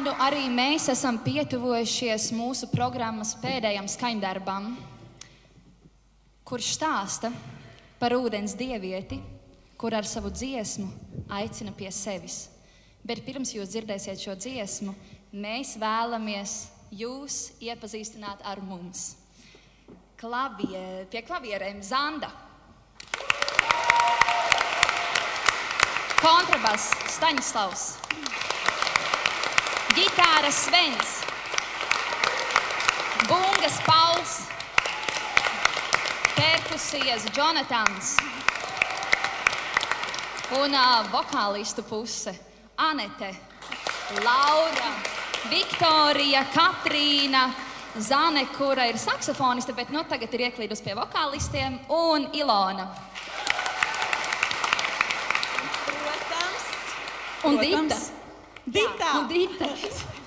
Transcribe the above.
komandu arī mēs esam pietuvojušies mūsu programmas pēdējam skaņdarbam, kurš stāsta par ūdens dievieti, kur ar savu dziesmu aicina pie sevis. Bet pirms jūs dzirdēsiet šo dziesmu, mēs vēlamies jūs iepazīstināt ar mums. Klavie, pie klavierēm Zanda. Kontrabas Staņslavs. Gitāra Svens. Bungas Pauls. Perkusijas Jonatans. Un uh, vokālistu puse Anete, Laura, Viktorija, Katrīna, Zane, kura ir saksofoniste, bet nu, tagad ir ieklīdus pie vokālistiem, un Ilona. Protams. Un Protams. Dita. Dita. Dita.